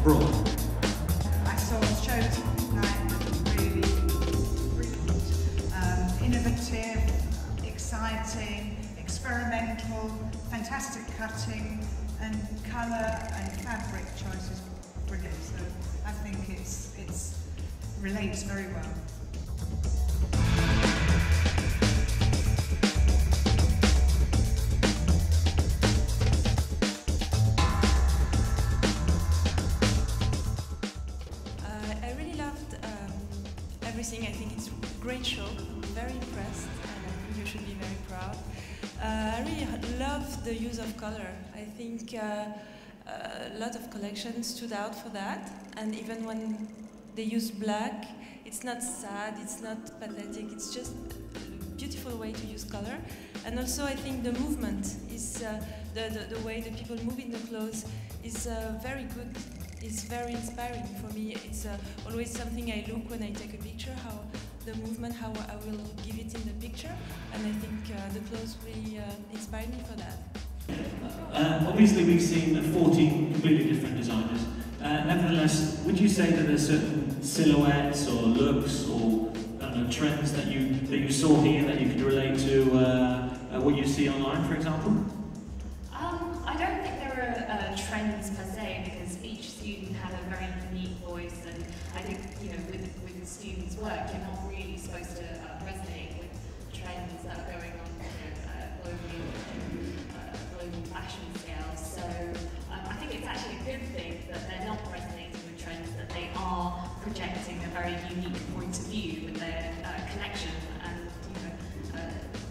abroad. I saw shows tonight that really brilliant, um, innovative, exciting, experimental, fantastic cutting and colour and fabric choices brilliant. So I think it's, it's relates very well. Everything. I think it's a great show. I'm very impressed, and you should be very proud. Uh, I really love the use of color. I think uh, a lot of collections stood out for that, and even when they use black, it's not sad, it's not pathetic, it's just a beautiful way to use color. And also, I think the movement is uh, the, the, the way the people move in the clothes is uh, very good. It's very inspiring for me. It's uh, always something I look when I take a picture, how the movement, how I will give it in the picture, and I think uh, the clothes really uh, inspire me for that. Uh, obviously, we've seen 14 completely different designers. Uh, nevertheless, would you say that there's certain silhouettes or looks or know, trends that you that you saw here that you could relate to uh, uh, what you see online, for example? Um, I don't think there are uh, trends per se each student had a very unique voice, and I think you know with with students' work, you're not really supposed to uh, resonate with trends that are going on you know, uh, globally uh, global fashion scale. So um, I think it's actually a good thing that they're not resonating with trends, that they are projecting a very unique point of view with their uh, collection, and you know uh,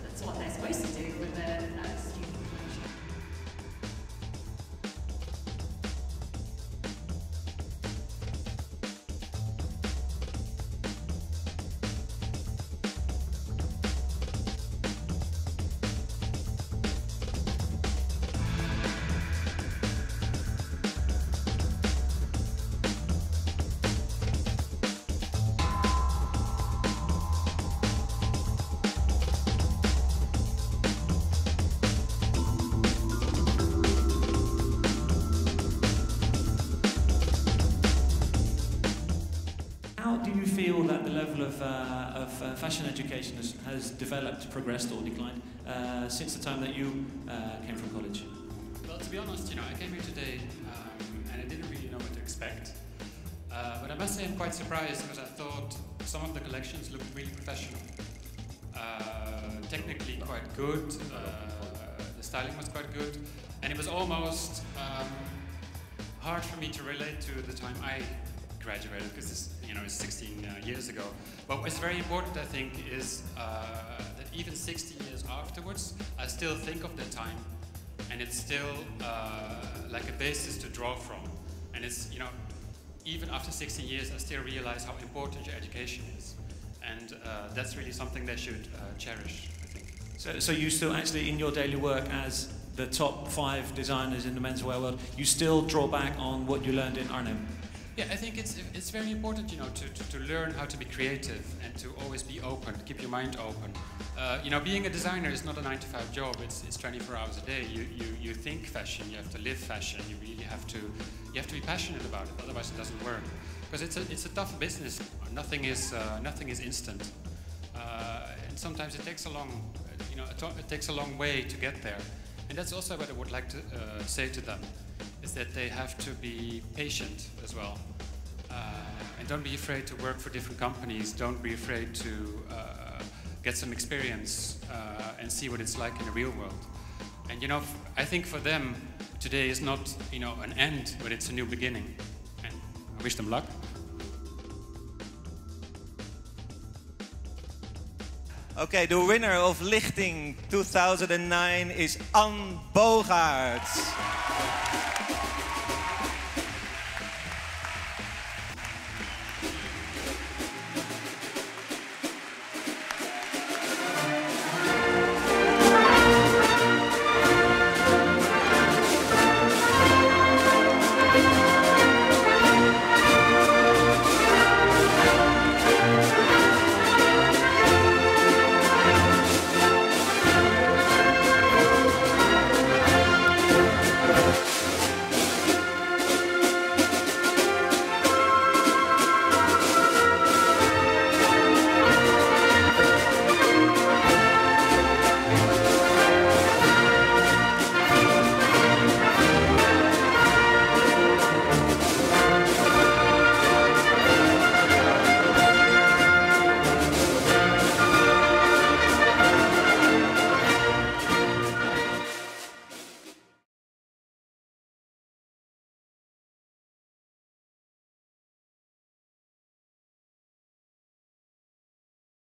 feel that the level of, uh, of uh, fashion education has, has developed, progressed, or declined uh, since the time that you uh, came from college? Well, to be honest, you know, I came here today um, and I didn't really know what to expect. Uh, but I must say I'm quite surprised because I thought some of the collections looked really professional. Uh, technically quite good, the styling was quite good, and it was almost um, hard for me to relate to the time I graduated because this, you know, it's 16 uh, years ago. But what's very important, I think, is uh, that even 60 years afterwards, I still think of that time and it's still uh, like a basis to draw from. And it's, you know, even after 16 years, I still realize how important your education is. And uh, that's really something they should uh, cherish, I think. So, so you still actually, in your daily work as the top five designers in the menswear world, you still draw back on what you learned in Arnhem? Yeah, I think it's, it's very important, you know, to, to, to learn how to be creative and to always be open, keep your mind open. Uh, you know, being a designer is not a nine to five job. It's, it's 24 hours a day. You, you, you think fashion, you have to live fashion. You really have to, you have to be passionate about it. Otherwise, it doesn't work. Because it's a, it's a tough business. Nothing is, uh, nothing is instant. Uh, and sometimes it takes a long, you know, it, it takes a long way to get there. And that's also what I would like to uh, say to them, is that they have to be patient as well. Uh, and don't be afraid to work for different companies. Don't be afraid to uh, get some experience uh, and see what it's like in the real world. And you know, I think for them, today is not, you know, an end, but it's a new beginning. And I wish them luck. Okay, the winner of Lichting 2009 is Anne Bogaerts.